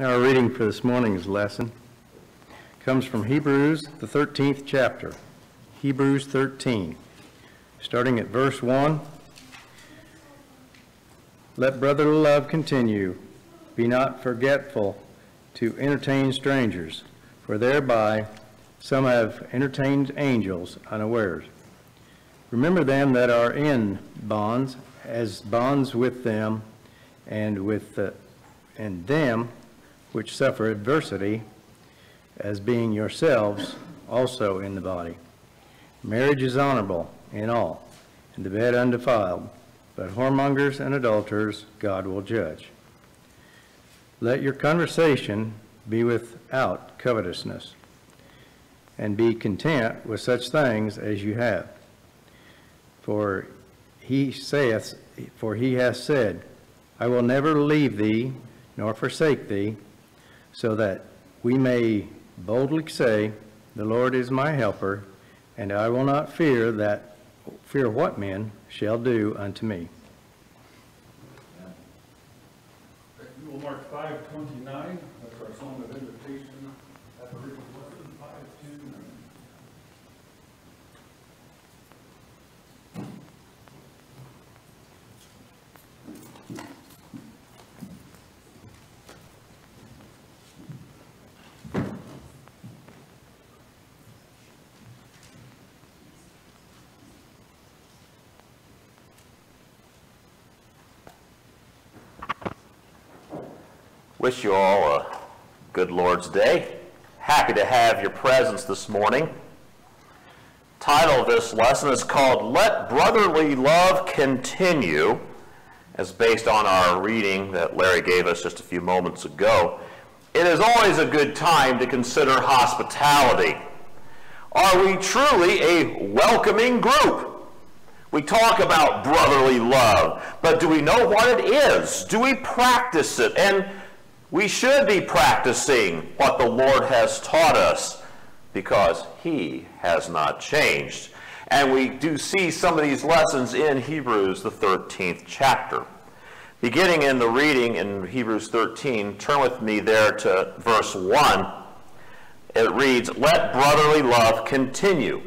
Our reading for this morning's lesson comes from Hebrews, the 13th chapter. Hebrews 13, starting at verse 1. Let brotherly love continue. Be not forgetful to entertain strangers, for thereby some have entertained angels unawares. Remember them that are in bonds, as bonds with them, and with the, and them which suffer adversity, as being yourselves also in the body. Marriage is honorable in all, and the bed undefiled, but whoremongers and adulterers God will judge. Let your conversation be without covetousness, and be content with such things as you have. For he saith, for he hath said, I will never leave thee nor forsake thee, so that we may boldly say, The Lord is my helper, and I will not fear that fear what men shall do unto me. Mark Wish you all a good Lord's Day. Happy to have your presence this morning. Title of this lesson is called Let Brotherly Love Continue, as based on our reading that Larry gave us just a few moments ago. It is always a good time to consider hospitality. Are we truly a welcoming group? We talk about brotherly love, but do we know what it is? Do we practice it? And we should be practicing what the Lord has taught us because he has not changed. And we do see some of these lessons in Hebrews, the 13th chapter. Beginning in the reading in Hebrews 13, turn with me there to verse 1. It reads, Let brotherly love continue.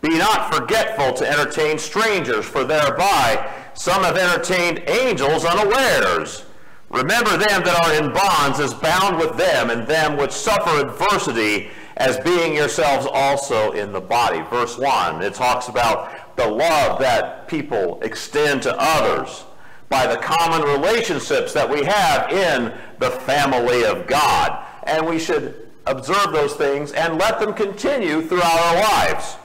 Be not forgetful to entertain strangers, for thereby some have entertained angels unawares. Remember them that are in bonds as bound with them, and them which suffer adversity as being yourselves also in the body. Verse 1, it talks about the love that people extend to others by the common relationships that we have in the family of God. And we should observe those things and let them continue throughout our lives.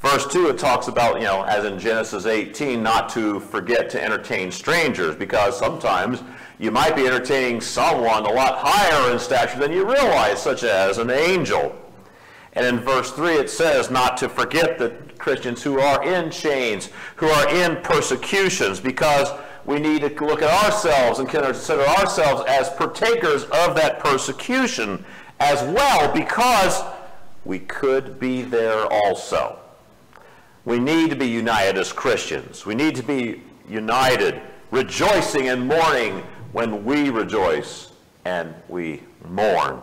Verse 2, it talks about, you know, as in Genesis 18, not to forget to entertain strangers, because sometimes you might be entertaining someone a lot higher in stature than you realize, such as an angel. And in verse 3, it says not to forget the Christians who are in chains, who are in persecutions, because we need to look at ourselves and consider ourselves as partakers of that persecution as well, because we could be there also. We need to be united as Christians. We need to be united, rejoicing and mourning when we rejoice and we mourn.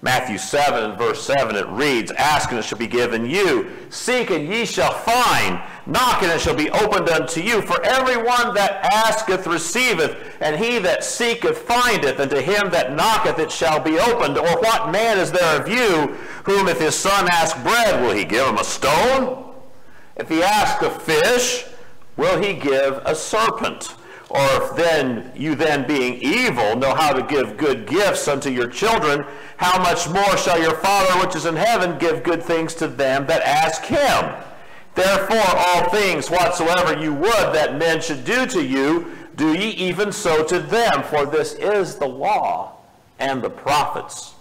Matthew 7 verse 7 it reads, Ask and it shall be given you, seek and ye shall find, knock and it shall be opened unto you. For everyone that asketh receiveth, and he that seeketh findeth, and to him that knocketh it shall be opened. Or what man is there of you, whom if his son ask bread, will he give him a stone? If he ask a fish, will he give a serpent? Or if then you then being evil know how to give good gifts unto your children, how much more shall your Father which is in heaven give good things to them that ask him? Therefore all things whatsoever you would that men should do to you, do ye even so to them, for this is the law and the prophets.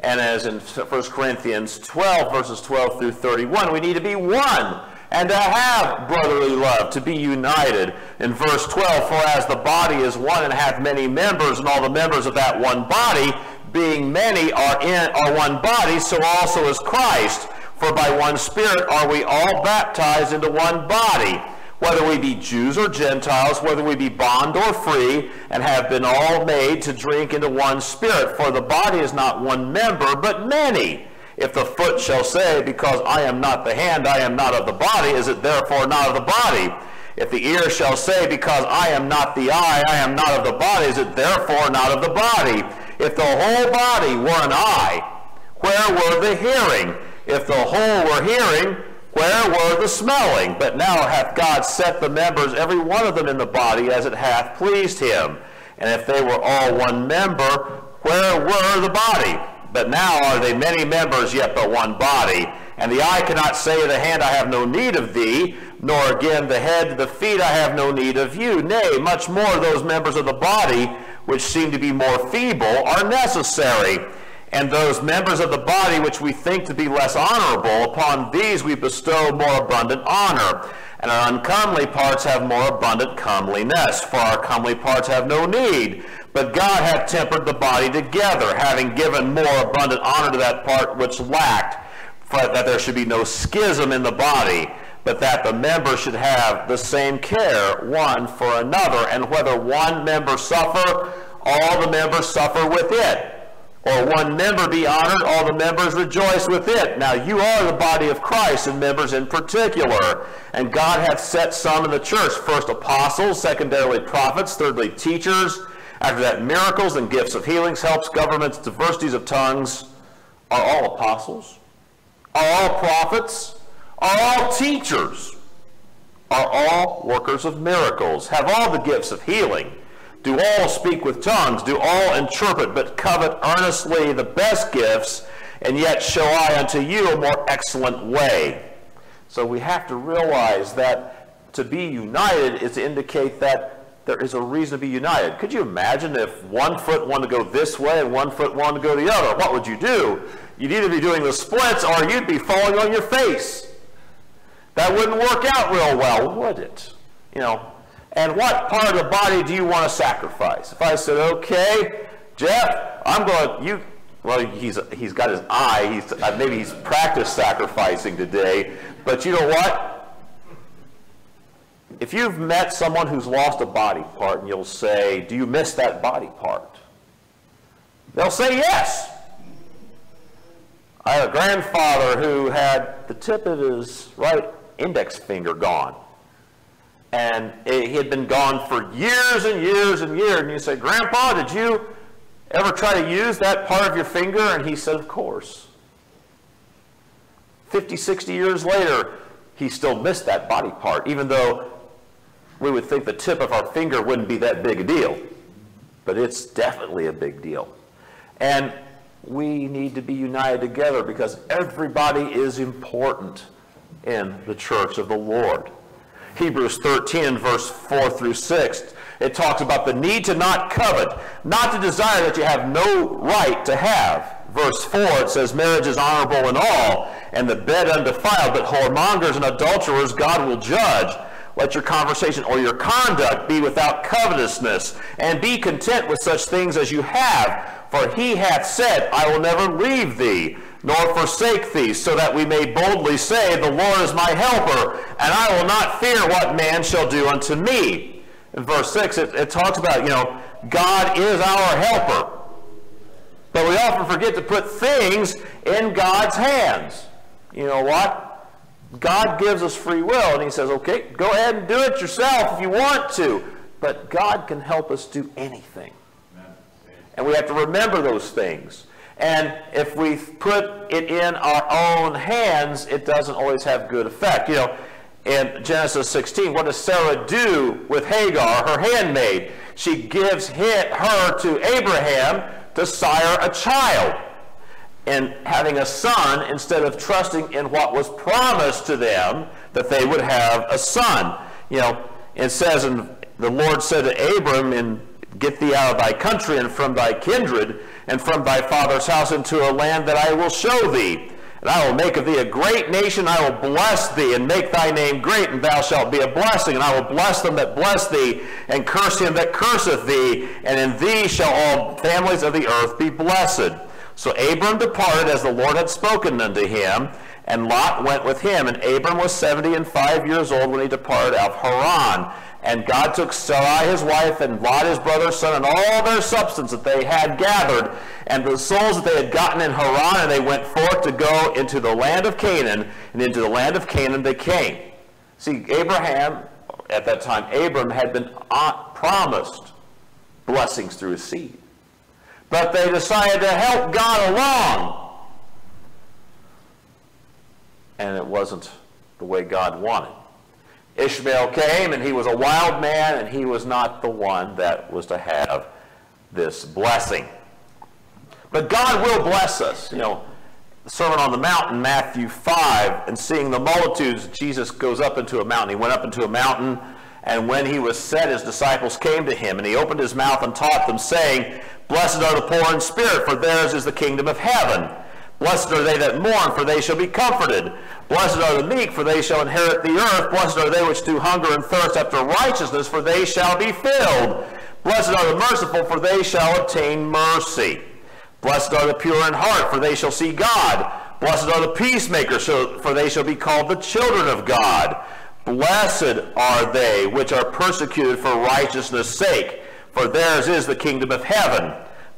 And as in 1 Corinthians 12, verses 12 through 31, we need to be one and to have brotherly love, to be united. In verse 12, for as the body is one and hath many members, and all the members of that one body, being many, are in are one body, so also is Christ. For by one Spirit are we all baptized into one body, whether we be Jews or Gentiles, whether we be bond or free, and have been all made to drink into one spirit. For the body is not one member, but many. If the foot shall say, Because I am not the hand, I am not of the body, is it therefore not of the body? If the ear shall say, Because I am not the eye, I am not of the body, is it therefore not of the body? If the whole body were an eye, where were the hearing? If the whole were hearing, where were the smelling? But now hath God set the members, every one of them in the body, as it hath pleased him. And if they were all one member, where were the body? But now are they many members, yet but one body. And the eye cannot say to the hand, I have no need of thee, nor again the head to the feet, I have no need of you. Nay, much more those members of the body which seem to be more feeble are necessary. And those members of the body which we think to be less honorable, upon these we bestow more abundant honor. And our uncomely parts have more abundant comeliness, for our comely parts have no need. But God hath tempered the body together, having given more abundant honor to that part which lacked, that there should be no schism in the body, but that the members should have the same care one for another. And whether one member suffer, all the members suffer with it or one member be honored, all the members rejoice with it. Now you are the body of Christ, and members in particular. And God hath set some in the church, first apostles, secondarily prophets, thirdly teachers, after that miracles and gifts of healings, helps, governments, diversities of tongues. Are all apostles? Are all prophets? Are all teachers? Are all workers of miracles? Have all the gifts of healing? Do all speak with tongues? Do all interpret? But covet earnestly the best gifts, and yet show I unto you a more excellent way. So we have to realize that to be united is to indicate that there is a reason to be united. Could you imagine if one foot wanted to go this way and one foot wanted to go the other? What would you do? You'd either be doing the splits or you'd be falling on your face. That wouldn't work out real well, would it? You know, and what part of the body do you want to sacrifice? If I said, okay, Jeff, I'm going, you, well, he's, he's got his eye, he's, uh, maybe he's practiced sacrificing today, but you know what? If you've met someone who's lost a body part and you'll say, do you miss that body part? They'll say yes. I had a grandfather who had the tip of his right index finger gone and he had been gone for years and years and years. And you say, Grandpa, did you ever try to use that part of your finger? And he said, Of course. 50, 60 years later, he still missed that body part, even though we would think the tip of our finger wouldn't be that big a deal. But it's definitely a big deal. And we need to be united together because everybody is important in the church of the Lord. Hebrews 13, verse 4 through 6. It talks about the need to not covet, not to desire that you have no right to have. Verse 4, it says, Marriage is honorable in all, and the bed undefiled, but whoremongers and adulterers God will judge. Let your conversation or your conduct be without covetousness, and be content with such things as you have. For he hath said, I will never leave thee, nor forsake thee, so that we may boldly say, The Lord is my helper, and I will not fear what man shall do unto me. In verse 6, it, it talks about, you know, God is our helper. But we often forget to put things in God's hands. You know what? God gives us free will, and he says, okay, go ahead and do it yourself if you want to. But God can help us do anything. And we have to remember those things. And if we put it in our own hands, it doesn't always have good effect. You know, in Genesis 16, what does Sarah do with Hagar, her handmaid? She gives her to Abraham to sire a child. And having a son, instead of trusting in what was promised to them, that they would have a son. You know, it says, and the Lord said to Abram, and Get thee out of thy country and from thy kindred and from thy father's house into a land that I will show thee. And I will make of thee a great nation. I will bless thee and make thy name great, and thou shalt be a blessing. And I will bless them that bless thee, and curse him that curseth thee. And in thee shall all families of the earth be blessed. So Abram departed as the Lord had spoken unto him, And Lot went with him, and Abram was seventy and five years old when he departed out of Haran. And God took Sarai his wife, and Lot his brother's son, and all their substance that they had gathered, and the souls that they had gotten in Haran, and they went forth to go into the land of Canaan, and into the land of Canaan they came. See, Abraham, at that time, Abram had been uh, promised blessings through his seed. But they decided to help God along and it wasn't the way God wanted. Ishmael came, and he was a wild man, and he was not the one that was to have this blessing. But God will bless us. You know, the Sermon on the Mount in Matthew 5, and seeing the multitudes, Jesus goes up into a mountain. He went up into a mountain, and when he was set, his disciples came to him, and he opened his mouth and taught them, saying, Blessed are the poor in spirit, for theirs is the kingdom of heaven. Blessed are they that mourn, for they shall be comforted. Blessed are the meek, for they shall inherit the earth. Blessed are they which do hunger and thirst after righteousness, for they shall be filled. Blessed are the merciful, for they shall obtain mercy. Blessed are the pure in heart, for they shall see God. Blessed are the peacemakers, for they shall be called the children of God. Blessed are they which are persecuted for righteousness' sake, for theirs is the kingdom of heaven.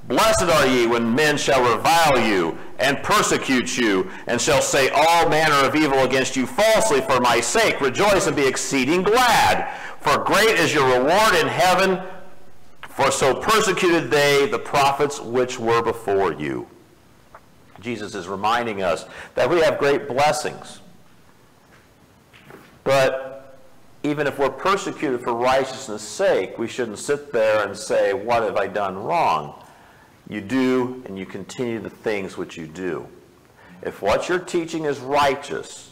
Blessed are ye when men shall revile you and persecute you, and shall say all manner of evil against you falsely for my sake. Rejoice and be exceeding glad, for great is your reward in heaven, for so persecuted they the prophets which were before you. Jesus is reminding us that we have great blessings. But even if we're persecuted for righteousness' sake, we shouldn't sit there and say, What have I done wrong? You do and you continue the things which you do. If what you're teaching is righteous,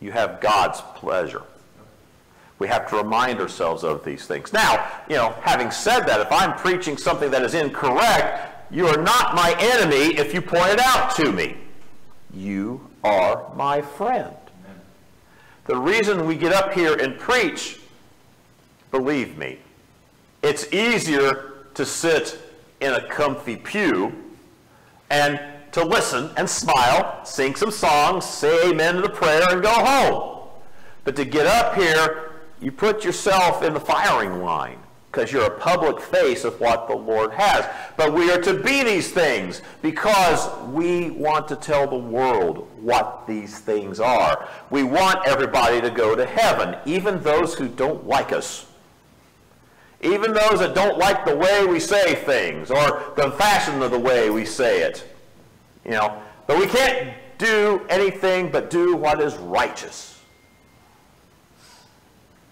you have God's pleasure. We have to remind ourselves of these things. Now, you know, having said that, if I'm preaching something that is incorrect, you are not my enemy if you point it out to me. You are my friend. The reason we get up here and preach, believe me, it's easier to sit in a comfy pew and to listen and smile, sing some songs, say amen to the prayer, and go home. But to get up here, you put yourself in the firing line because you're a public face of what the Lord has. But we are to be these things because we want to tell the world what these things are. We want everybody to go to heaven, even those who don't like us. Even those that don't like the way we say things or the fashion of the way we say it. You know, but we can't do anything but do what is righteous.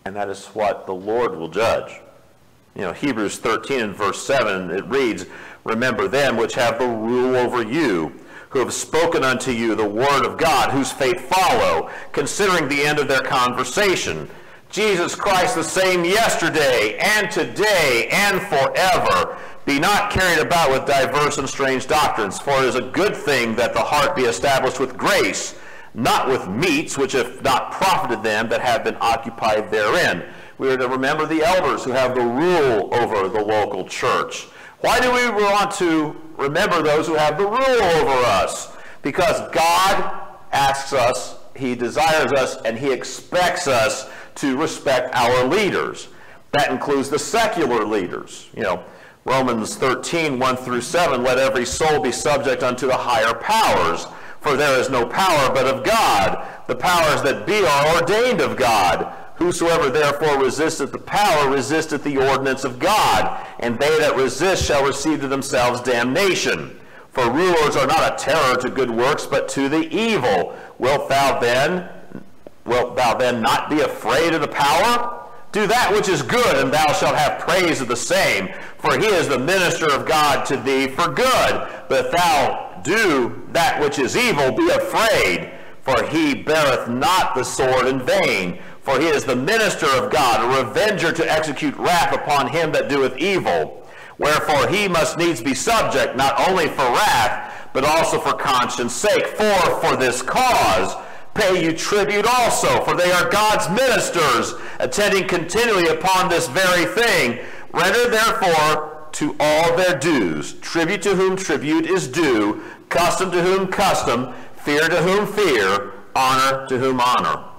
And that is what the Lord will judge. You know, Hebrews 13 and verse 7, it reads, Remember them which have the rule over you, who have spoken unto you the word of God, whose faith follow, considering the end of their conversation Jesus Christ the same yesterday and today and forever. Be not carried about with diverse and strange doctrines, for it is a good thing that the heart be established with grace, not with meats which have not profited them that have been occupied therein. We are to remember the elders who have the rule over the local church. Why do we want to remember those who have the rule over us? Because God asks us, He desires us, and He expects us to respect our leaders. That includes the secular leaders. You know, Romans 13, 1 through 7, let every soul be subject unto the higher powers, for there is no power but of God. The powers that be are ordained of God. Whosoever therefore resisteth the power resisteth the ordinance of God, and they that resist shall receive to themselves damnation. For rulers are not a terror to good works, but to the evil. Wilt thou then Wilt thou then not be afraid of the power? Do that which is good, and thou shalt have praise of the same. For he is the minister of God to thee for good. But if thou do that which is evil, be afraid. For he beareth not the sword in vain. For he is the minister of God, a revenger to execute wrath upon him that doeth evil. Wherefore he must needs be subject, not only for wrath, but also for conscience sake. For for this cause pay you tribute also, for they are God's ministers, attending continually upon this very thing. Render therefore to all their dues, tribute to whom tribute is due, custom to whom custom, Fear to whom fear, honor to whom honor.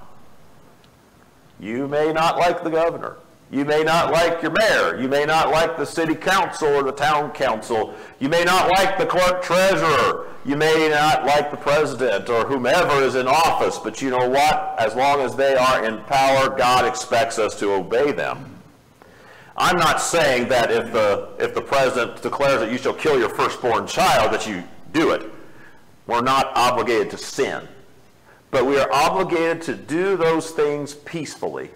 You may not like the governor. You may not like your mayor. You may not like the city council or the town council. You may not like the clerk treasurer. You may not like the president or whomever is in office. But you know what? As long as they are in power, God expects us to obey them. I'm not saying that if the, if the president declares that you shall kill your firstborn child, that you do it. We're not obligated to sin. But we are obligated to do those things peacefully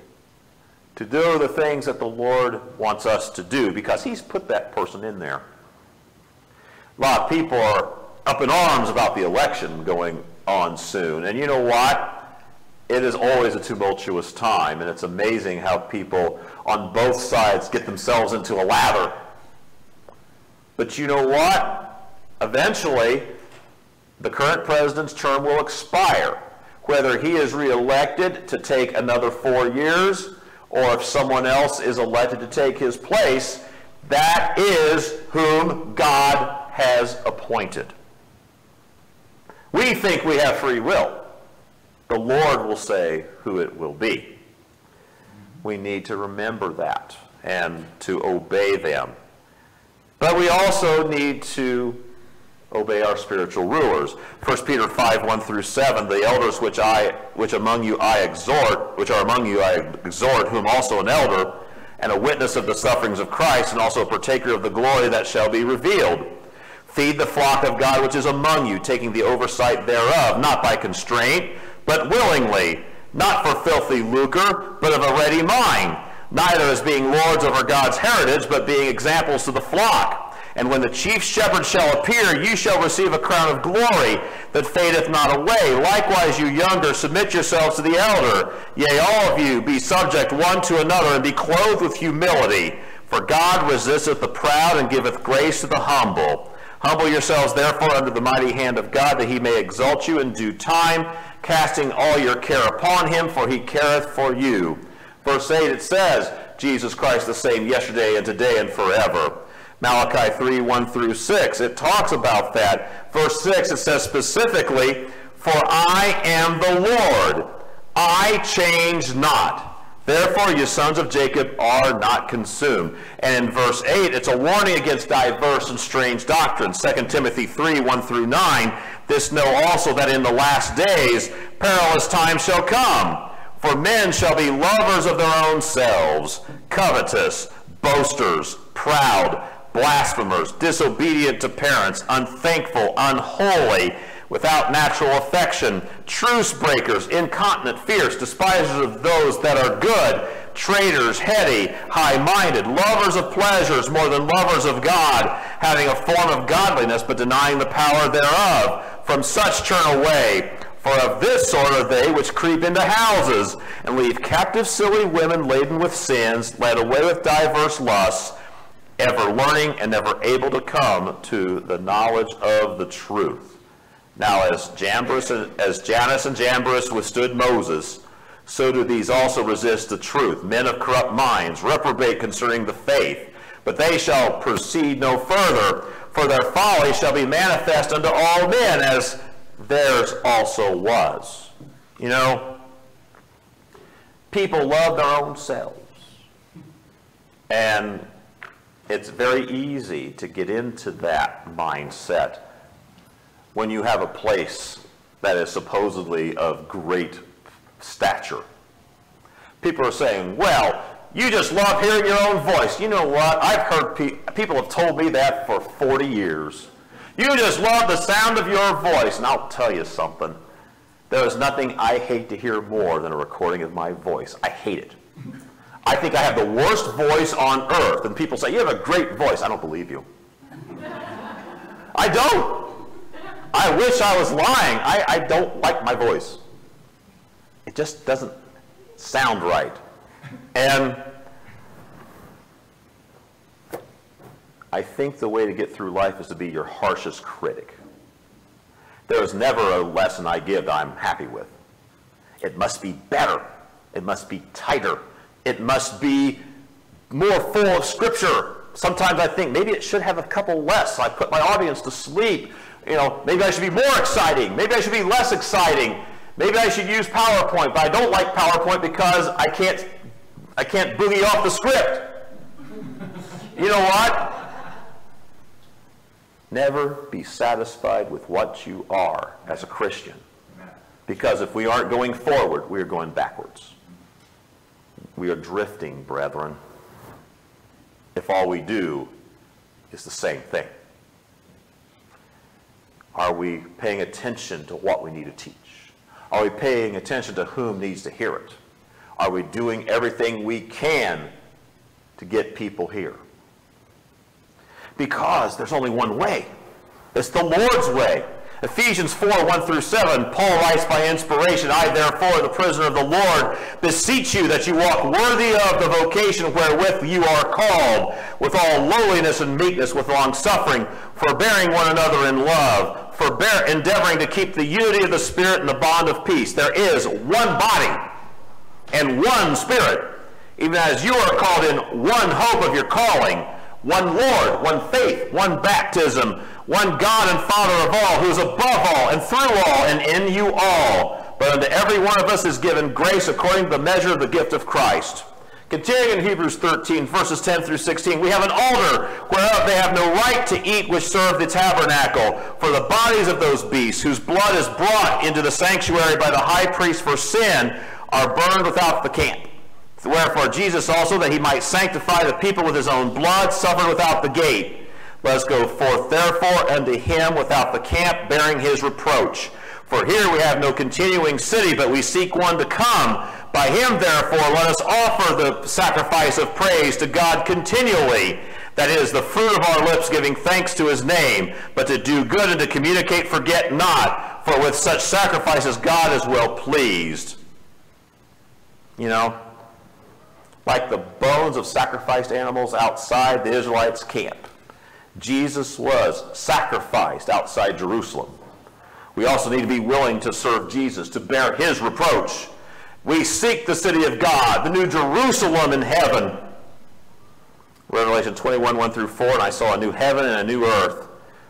to do the things that the Lord wants us to do because he's put that person in there. A lot of people are up in arms about the election going on soon. And you know what? It is always a tumultuous time, and it's amazing how people on both sides get themselves into a lather. But you know what? Eventually, the current president's term will expire. Whether he is reelected to take another four years or if someone else is elected to take his place, that is whom God has appointed. We think we have free will. The Lord will say who it will be. We need to remember that and to obey them. But we also need to obey our spiritual rulers. 1 Peter 5, 1 through 7, the elders which I which among you I exhort, which are among you I exhort, whom also an elder, and a witness of the sufferings of Christ, and also a partaker of the glory that shall be revealed. Feed the flock of God which is among you, taking the oversight thereof, not by constraint, but willingly, not for filthy lucre, but of a ready mind, neither as being lords over God's heritage, but being examples to the flock. And when the chief shepherd shall appear, you shall receive a crown of glory that fadeth not away. Likewise, you younger, submit yourselves to the elder. Yea, all of you, be subject one to another, and be clothed with humility. For God resisteth the proud, and giveth grace to the humble. Humble yourselves, therefore, under the mighty hand of God, that he may exalt you in due time, casting all your care upon him, for he careth for you. Verse 8, it says, Jesus Christ the same yesterday and today and forever. Malachi 3, 1 through 6. It talks about that. Verse 6, it says specifically, For I am the Lord, I change not. Therefore, you sons of Jacob are not consumed. And in verse 8, it's a warning against diverse and strange doctrines. 2 Timothy 3, 1 through 9. This know also that in the last days perilous times shall come. For men shall be lovers of their own selves, covetous, boasters, proud, blasphemers, disobedient to parents, unthankful, unholy, without natural affection, truce breakers, incontinent, fierce, despisers of those that are good, traitors, heady, high-minded, lovers of pleasures more than lovers of God, having a form of godliness but denying the power thereof. From such turn away. For of this sort are they which creep into houses, and leave captive silly women laden with sins, led away with diverse lusts, ever learning and never able to come to the knowledge of the truth. Now, as, Jambres, as Jannes and Jambres withstood Moses, so do these also resist the truth. Men of corrupt minds reprobate concerning the faith, but they shall proceed no further, for their folly shall be manifest unto all men, as theirs also was. You know, people love their own selves. And it's very easy to get into that mindset when you have a place that is supposedly of great stature. People are saying, well, you just love hearing your own voice. You know what? I've heard pe people have told me that for 40 years. You just love the sound of your voice. And I'll tell you something. There is nothing I hate to hear more than a recording of my voice. I hate it. I think I have the worst voice on earth. And people say, you have a great voice. I don't believe you. I don't. I wish I was lying. I, I don't like my voice. It just doesn't sound right. And I think the way to get through life is to be your harshest critic. There is never a lesson I give that I'm happy with. It must be better. It must be tighter. It must be more full of Scripture. Sometimes I think maybe it should have a couple less. I put my audience to sleep. you know, maybe I should be more exciting. Maybe I should be less exciting. Maybe I should use PowerPoint, but I don't like PowerPoint because I can't, I can't boogie off the script. You know what? Never be satisfied with what you are as a Christian. Because if we aren't going forward, we are going backwards. We are drifting, brethren, if all we do is the same thing. Are we paying attention to what we need to teach? Are we paying attention to whom needs to hear it? Are we doing everything we can to get people here? Because there's only one way. It's the Lord's way. Ephesians 4, 1 through 7, Paul writes by inspiration, I therefore, the prisoner of the Lord, beseech you that you walk worthy of the vocation wherewith you are called, with all lowliness and meekness, with long suffering, forbearing one another in love, forbear, endeavoring to keep the unity of the Spirit in the bond of peace. There is one body and one Spirit, even as you are called in one hope of your calling, one Lord, one faith, one baptism, one God and Father of all, who is above all and through all and in you all. But unto every one of us is given grace according to the measure of the gift of Christ. Continuing in Hebrews 13, verses 10 through 16, we have an altar whereof they have no right to eat which serve the tabernacle, for the bodies of those beasts, whose blood is brought into the sanctuary by the high priest for sin, are burned without the camp. Wherefore Jesus also, that he might sanctify the people with his own blood, suffered without the gate. Let us go forth therefore unto him without the camp, bearing his reproach. For here we have no continuing city, but we seek one to come. By him therefore let us offer the sacrifice of praise to God continually. That is, the fruit of our lips giving thanks to his name, but to do good and to communicate forget not, for with such sacrifices God is well pleased. You know, like the bones of sacrificed animals outside the Israelites' camp. Jesus was sacrificed outside Jerusalem. We also need to be willing to serve Jesus, to bear his reproach. We seek the city of God, the new Jerusalem in heaven. Revelation 21, 1 through 4, and I saw a new heaven and a new earth.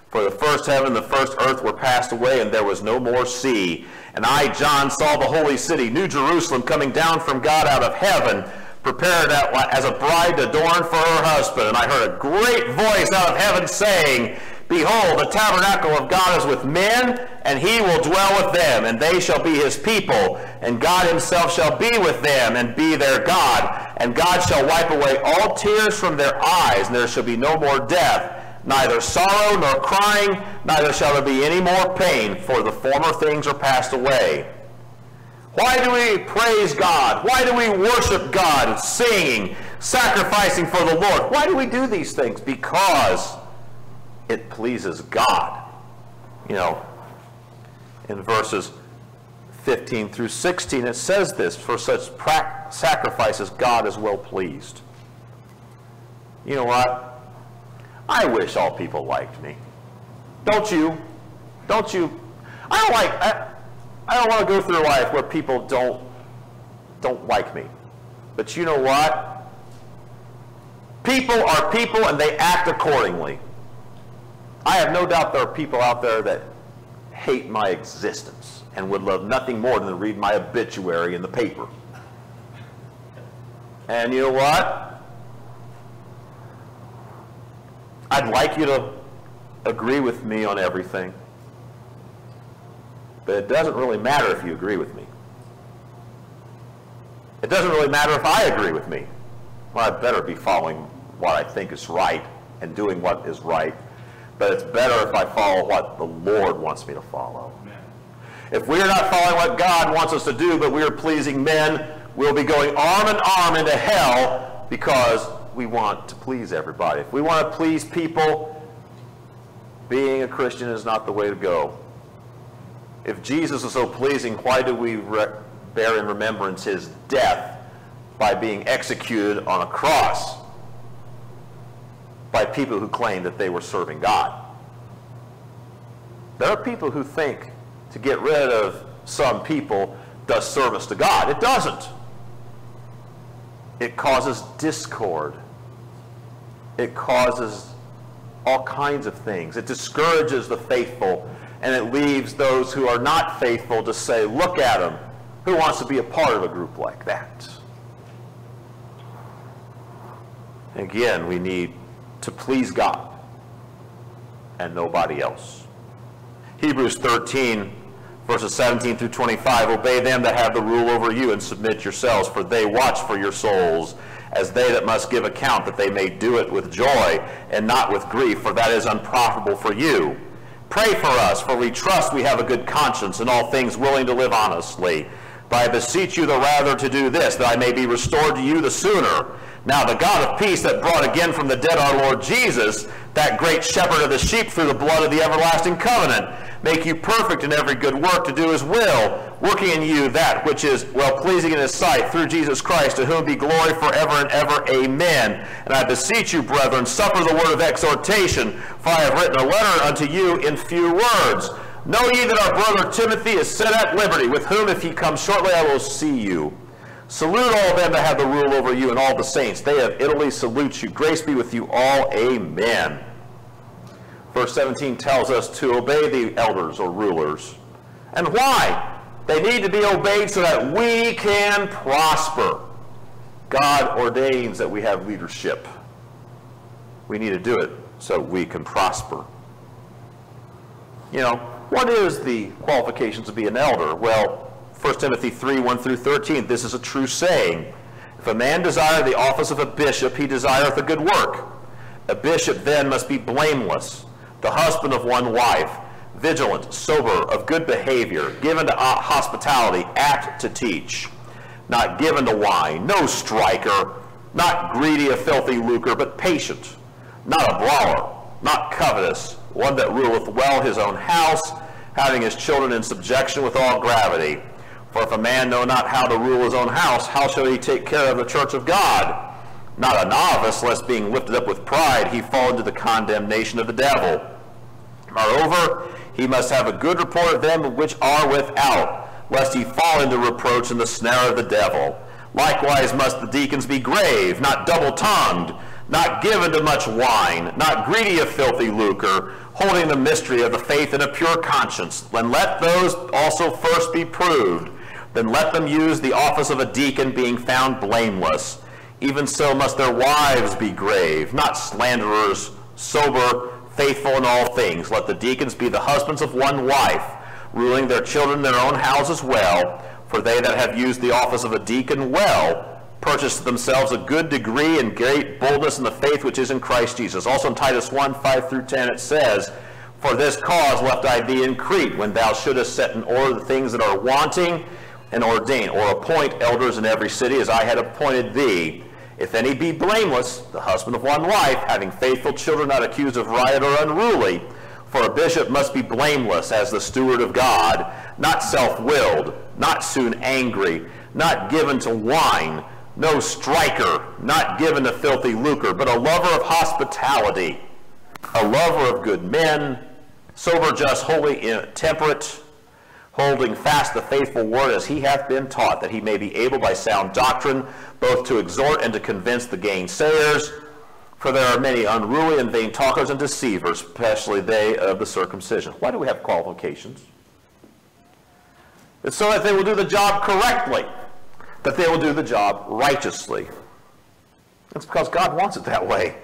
For the first heaven and the first earth were passed away, and there was no more sea. And I, John, saw the holy city, New Jerusalem, coming down from God out of heaven, prepared as a bride adorned for her husband. And I heard a great voice out of heaven saying, Behold, the tabernacle of God is with men, and he will dwell with them, and they shall be his people, and God himself shall be with them, and be their God. And God shall wipe away all tears from their eyes, and there shall be no more death, neither sorrow nor crying, neither shall there be any more pain, for the former things are passed away. Why do we praise God? Why do we worship God, singing, sacrificing for the Lord? Why do we do these things? Because it pleases God. You know, in verses 15 through 16, it says this, for such sacrifices God is well pleased. You know what? I wish all people liked me. Don't you? Don't you? I don't like, I, I don't want to go through life where people don't, don't like me. But you know what? People are people and they act accordingly. I have no doubt there are people out there that hate my existence and would love nothing more than to read my obituary in the paper. And you know what? I'd like you to agree with me on everything. But it doesn't really matter if you agree with me. It doesn't really matter if I agree with me. Well, I better be following what I think is right and doing what is right. But it's better if I follow what the Lord wants me to follow. Amen. If we are not following what God wants us to do, but we are pleasing men, we'll be going arm in arm into hell because we want to please everybody. If we want to please people, being a Christian is not the way to go. If Jesus is so pleasing, why do we bear in remembrance his death by being executed on a cross by people who claim that they were serving God? There are people who think to get rid of some people does service to God. It doesn't. It causes discord. It causes all kinds of things. It discourages the faithful, and it leaves those who are not faithful to say, look at them. Who wants to be a part of a group like that? Again, we need to please God and nobody else. Hebrews 13, verses 17 through 25, Obey them that have the rule over you and submit yourselves, for they watch for your souls, as they that must give account, that they may do it with joy and not with grief, for that is unprofitable for you. Pray for us, for we trust we have a good conscience, in all things willing to live honestly. But I beseech you the rather to do this, that I may be restored to you the sooner. Now the God of peace that brought again from the dead our Lord Jesus, that great shepherd of the sheep through the blood of the everlasting covenant, make you perfect in every good work to do his will, working in you that which is well pleasing in his sight through Jesus Christ, to whom be glory forever and ever. Amen. And I beseech you, brethren, suffer the word of exhortation, for I have written a letter unto you in few words. Know ye that our brother Timothy is set at liberty, with whom if he come shortly I will see you. Salute all them that have the rule over you and all the saints. They of Italy salute you. Grace be with you all. Amen. Verse 17 tells us to obey the elders or rulers. And why? They need to be obeyed so that we can prosper. God ordains that we have leadership. We need to do it so we can prosper. You know, what is the qualifications to be an elder? Well, 1 Timothy 3, 1 through 13. This is a true saying. If a man desire the office of a bishop, he desireth a good work. A bishop then must be blameless, the husband of one wife, vigilant, sober, of good behavior, given to uh, hospitality, apt to teach, not given to wine, no striker, not greedy of filthy lucre, but patient, not a brawler, not covetous, one that ruleth well his own house, having his children in subjection with all gravity. For if a man know not how to rule his own house, how shall he take care of the church of God? Not a novice, lest being lifted up with pride, he fall into the condemnation of the devil. Moreover, he must have a good report of them which are without, lest he fall into reproach in the snare of the devil. Likewise must the deacons be grave, not double-tongued, not given to much wine, not greedy of filthy lucre, holding the mystery of the faith in a pure conscience. And let those also first be proved then let them use the office of a deacon, being found blameless. Even so must their wives be grave, not slanderers, sober, faithful in all things. Let the deacons be the husbands of one wife, ruling their children in their own houses well. For they that have used the office of a deacon well purchased themselves a good degree and great boldness in the faith which is in Christ Jesus. Also in Titus 1, 5 through 10 it says, For this cause left I thee in Crete, when thou shouldest set in order the things that are wanting, and ordain or appoint elders in every city as I had appointed thee. If any be blameless, the husband of one wife, having faithful children not accused of riot or unruly, for a bishop must be blameless as the steward of God, not self-willed, not soon angry, not given to wine, no striker, not given to filthy lucre, but a lover of hospitality, a lover of good men, sober, just, holy, temperate, holding fast the faithful word as he hath been taught, that he may be able by sound doctrine both to exhort and to convince the gainsayers. For there are many unruly and vain talkers and deceivers, especially they of the circumcision. Why do we have qualifications? It's so that they will do the job correctly, that they will do the job righteously. That's because God wants it that way.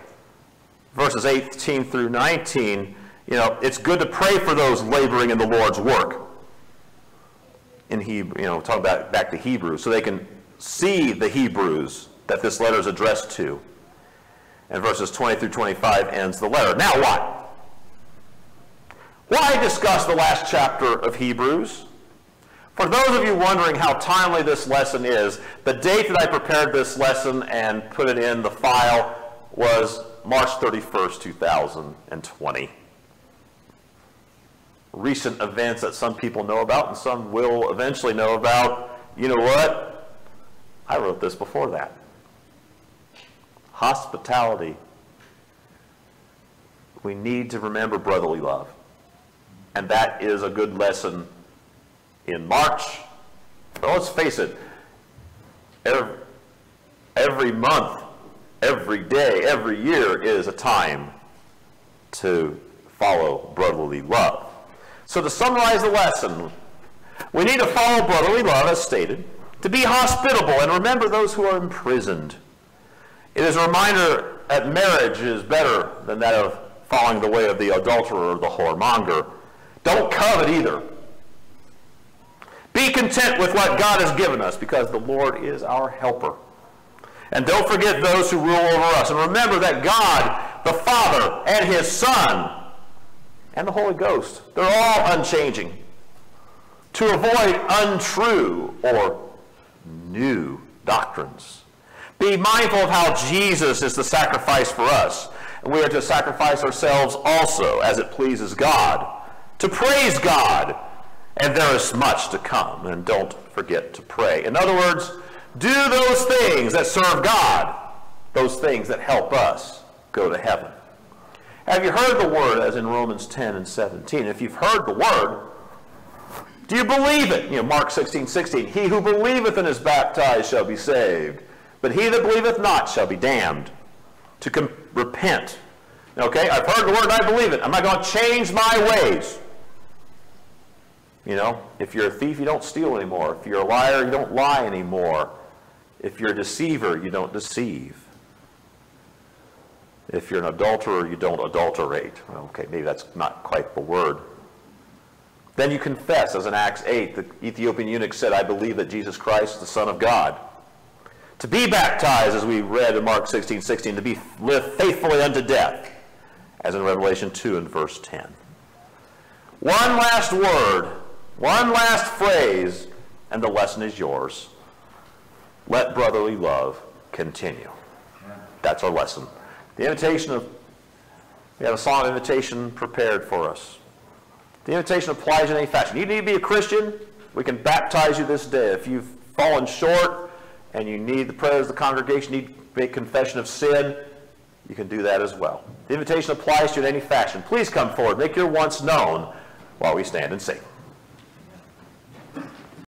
Verses 18 through 19, you know, it's good to pray for those laboring in the Lord's work in Hebrew, you know, talk about back to Hebrew, so they can see the Hebrews that this letter is addressed to. And verses 20 through 25 ends the letter. Now what? Why discuss the last chapter of Hebrews? For those of you wondering how timely this lesson is, the date that I prepared this lesson and put it in the file was March 31st, 2020 recent events that some people know about and some will eventually know about. You know what? I wrote this before that. Hospitality. We need to remember brotherly love. And that is a good lesson in March. But let's face it, every, every month, every day, every year is a time to follow brotherly love. So to summarize the lesson, we need to follow brotherly love as stated, to be hospitable and remember those who are imprisoned. It is a reminder that marriage is better than that of following the way of the adulterer or the whoremonger. Don't covet either. Be content with what God has given us because the Lord is our helper. And don't forget those who rule over us. And remember that God, the Father, and His Son, and the Holy Ghost, they're all unchanging. To avoid untrue or new doctrines. Be mindful of how Jesus is the sacrifice for us. And we are to sacrifice ourselves also as it pleases God, to praise God. And there is much to come. And don't forget to pray. In other words, do those things that serve God, those things that help us go to heaven. Have you heard the word as in Romans 10 and 17? If you've heard the word, do you believe it? You know, Mark 16, 16. He who believeth and is baptized shall be saved, but he that believeth not shall be damned. To repent. Okay, I've heard the word I believe it. Am I going to change my ways? You know, if you're a thief, you don't steal anymore. If you're a liar, you don't lie anymore. If you're a deceiver, you don't deceive. If you're an adulterer, you don't adulterate. Okay, maybe that's not quite the word. Then you confess, as in Acts 8, the Ethiopian eunuch said, I believe that Jesus Christ is the Son of God. To be baptized, as we read in Mark 16, 16, to be live faithfully unto death, as in Revelation 2 and verse 10. One last word, one last phrase, and the lesson is yours. Let brotherly love continue. That's our lesson. The invitation of, we have a song invitation prepared for us. The invitation applies in any fashion. You need to be a Christian, we can baptize you this day. If you've fallen short and you need the prayers of the congregation, need make confession of sin, you can do that as well. The invitation applies to you in any fashion. Please come forward, make your wants known while we stand and sing.